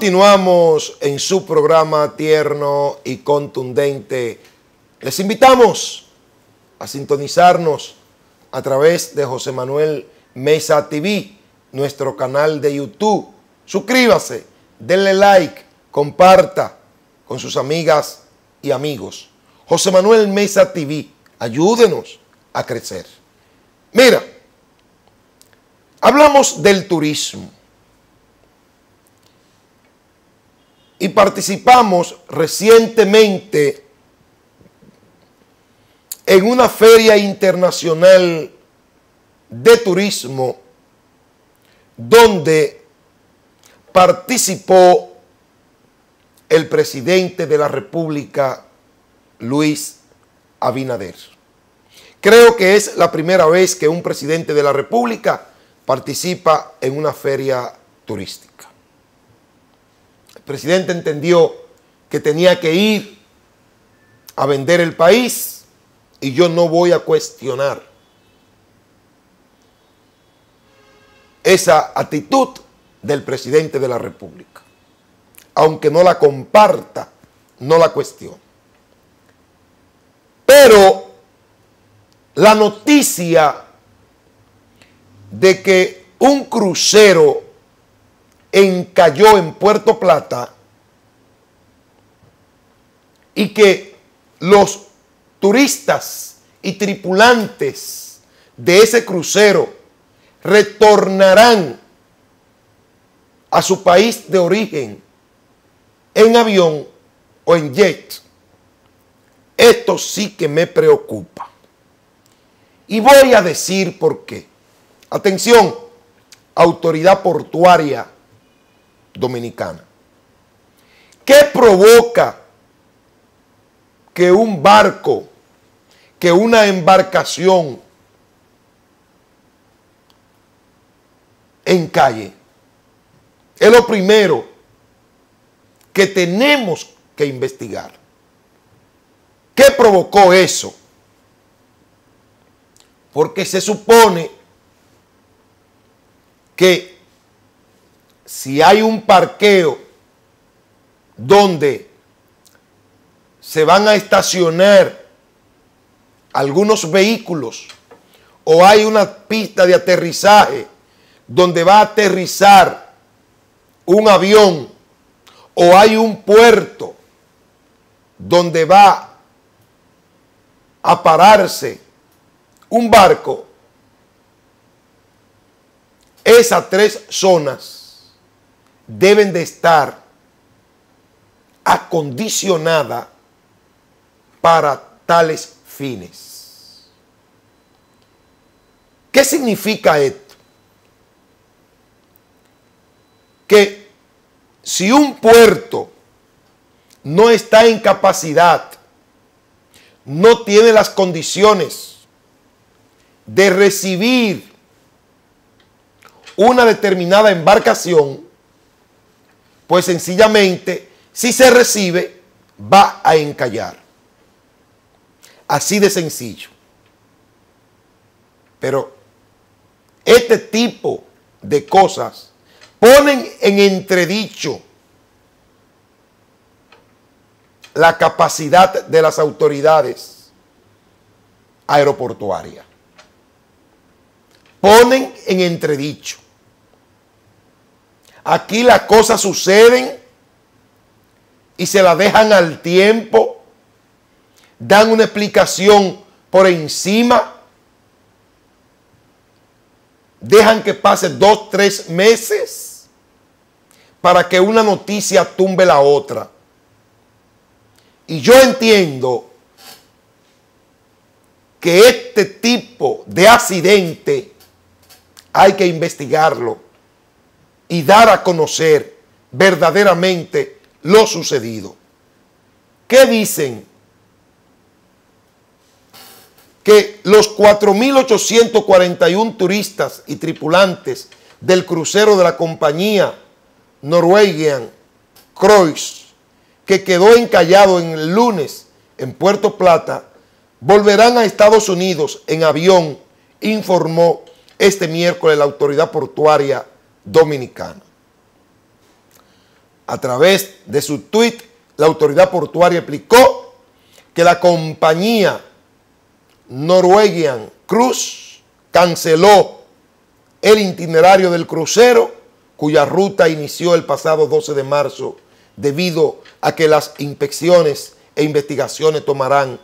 Continuamos en su programa tierno y contundente. Les invitamos a sintonizarnos a través de José Manuel Mesa TV, nuestro canal de YouTube. Suscríbase, denle like, comparta con sus amigas y amigos. José Manuel Mesa TV, ayúdenos a crecer. Mira, hablamos del turismo y participamos recientemente en una feria internacional de turismo donde participó el presidente de la República, Luis Abinader. Creo que es la primera vez que un presidente de la República participa en una feria turística. El presidente entendió que tenía que ir a vender el país y yo no voy a cuestionar esa actitud del presidente de la República. Aunque no la comparta, no la cuestiona. Pero la noticia de que un crucero encalló en Puerto Plata y que los turistas y tripulantes de ese crucero retornarán a su país de origen en avión o en jet. Esto sí que me preocupa. Y voy a decir por qué. Atención, autoridad portuaria dominicana. ¿Qué provoca que un barco, que una embarcación en calle? Es lo primero que tenemos que investigar. ¿Qué provocó eso? Porque se supone que si hay un parqueo donde se van a estacionar algunos vehículos o hay una pista de aterrizaje donde va a aterrizar un avión o hay un puerto donde va a pararse un barco, esas tres zonas deben de estar acondicionadas para tales fines. ¿Qué significa esto? Que si un puerto no está en capacidad, no tiene las condiciones de recibir una determinada embarcación, pues sencillamente, si se recibe, va a encallar. Así de sencillo. Pero este tipo de cosas ponen en entredicho la capacidad de las autoridades aeroportuarias ponen en entredicho. Aquí las cosas suceden y se la dejan al tiempo, dan una explicación por encima, dejan que pase dos, tres meses para que una noticia tumbe la otra. Y yo entiendo que este tipo de accidente hay que investigarlo y dar a conocer verdaderamente lo sucedido. ¿Qué dicen? Que los 4.841 turistas y tripulantes del crucero de la compañía Norwegian Cruise, que quedó encallado en el lunes en Puerto Plata, volverán a Estados Unidos en avión, informó este miércoles la autoridad portuaria dominicana. A través de su tweet, la autoridad portuaria explicó que la compañía Norwegian Cruise canceló el itinerario del crucero cuya ruta inició el pasado 12 de marzo debido a que las inspecciones e investigaciones tomarán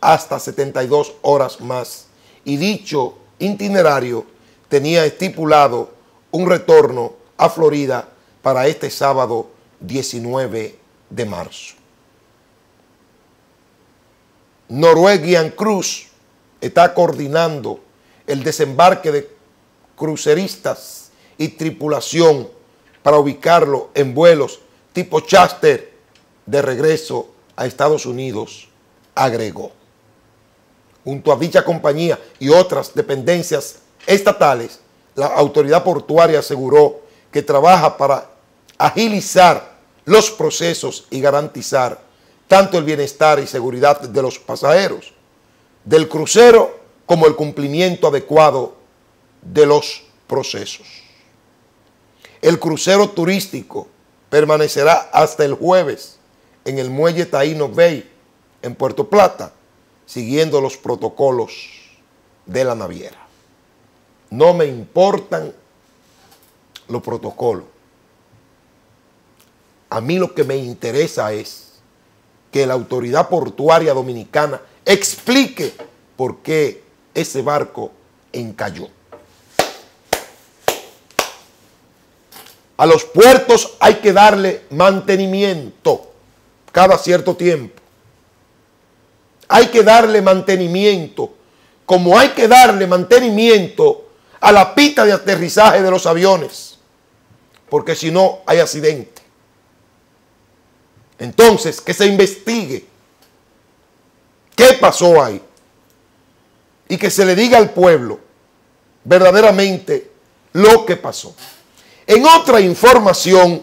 hasta 72 horas más y dicho itinerario tenía estipulado un retorno a Florida para este sábado 19 de marzo. Norwegian Cruise está coordinando el desembarque de cruceristas y tripulación para ubicarlo en vuelos tipo charter de regreso a Estados Unidos, agregó. Junto a dicha compañía y otras dependencias estatales, la autoridad portuaria aseguró que trabaja para agilizar los procesos y garantizar tanto el bienestar y seguridad de los pasajeros del crucero como el cumplimiento adecuado de los procesos. El crucero turístico permanecerá hasta el jueves en el muelle Taíno Bay en Puerto Plata, siguiendo los protocolos de la naviera. No me importan los protocolos. A mí lo que me interesa es que la autoridad portuaria dominicana explique por qué ese barco encalló. A los puertos hay que darle mantenimiento cada cierto tiempo. Hay que darle mantenimiento, como hay que darle mantenimiento a la pista de aterrizaje de los aviones, porque si no hay accidente. Entonces, que se investigue qué pasó ahí y que se le diga al pueblo verdaderamente lo que pasó. En otra información,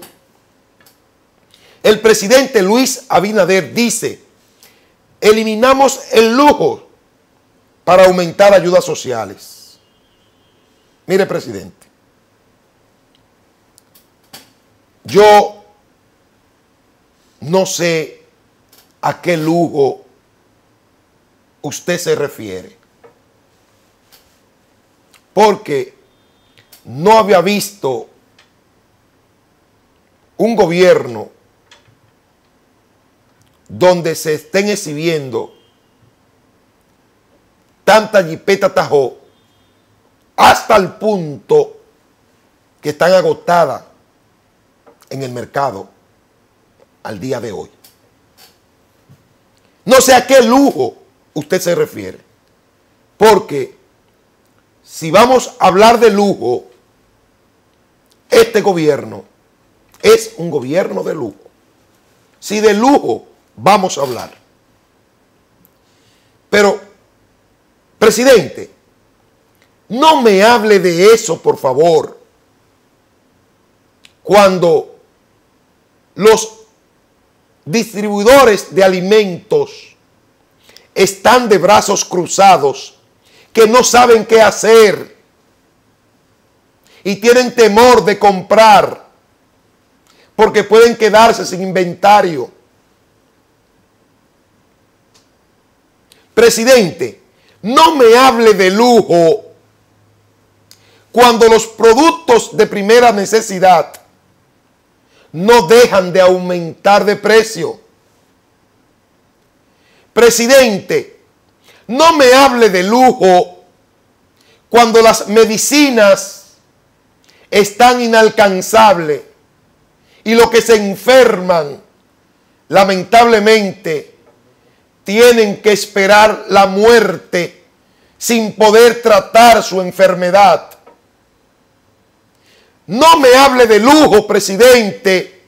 el presidente Luis Abinader dice, eliminamos el lujo para aumentar ayudas sociales. Mire, presidente, yo no sé a qué lujo usted se refiere, porque no había visto un gobierno donde se estén exhibiendo tanta jipeta tajó hasta el punto que están agotadas en el mercado al día de hoy. No sé a qué lujo usted se refiere, porque si vamos a hablar de lujo, este gobierno es un gobierno de lujo. Si de lujo vamos a hablar. Pero, presidente, no me hable de eso, por favor, cuando los distribuidores de alimentos están de brazos cruzados, que no saben qué hacer y tienen temor de comprar porque pueden quedarse sin inventario. Presidente, no me hable de lujo cuando los productos de primera necesidad no dejan de aumentar de precio. Presidente, no me hable de lujo cuando las medicinas están inalcanzables y los que se enferman, lamentablemente, tienen que esperar la muerte sin poder tratar su enfermedad. No me hable de lujo, presidente,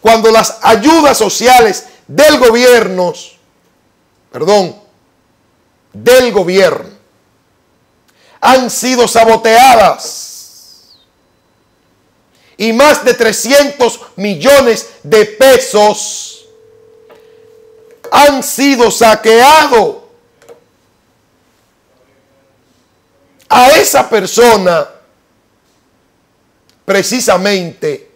cuando las ayudas sociales del gobierno, perdón, del gobierno, han sido saboteadas y más de 300 millones de pesos han sido saqueados. A esa persona, precisamente,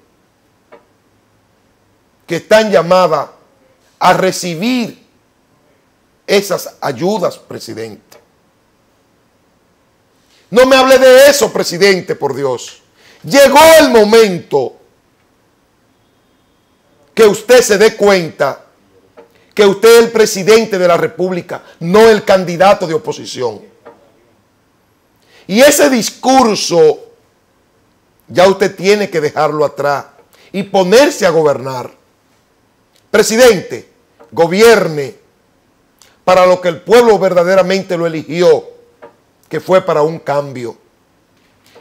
que están llamadas a recibir esas ayudas, presidente. No me hable de eso, presidente, por Dios. Llegó el momento que usted se dé cuenta que usted es el presidente de la República, no el candidato de oposición. Y ese discurso ya usted tiene que dejarlo atrás y ponerse a gobernar. Presidente, gobierne para lo que el pueblo verdaderamente lo eligió, que fue para un cambio.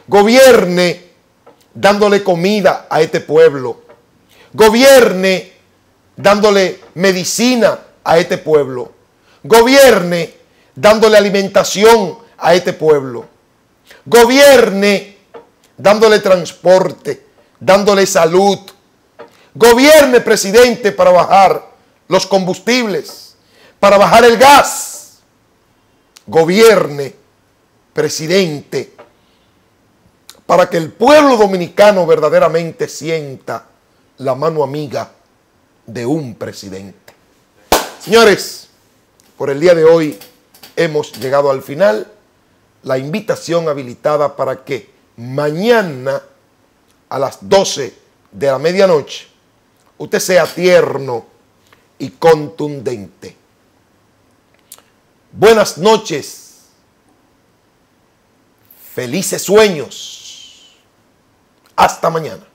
Gobierne dándole comida a este pueblo. Gobierne dándole medicina a este pueblo. Gobierne dándole alimentación a este pueblo. Gobierne dándole transporte, dándole salud. Gobierne, presidente, para bajar los combustibles, para bajar el gas. Gobierne, presidente, para que el pueblo dominicano verdaderamente sienta la mano amiga de un presidente. Señores, por el día de hoy hemos llegado al final. La invitación habilitada para que mañana a las 12 de la medianoche usted sea tierno y contundente. Buenas noches. Felices sueños. Hasta mañana.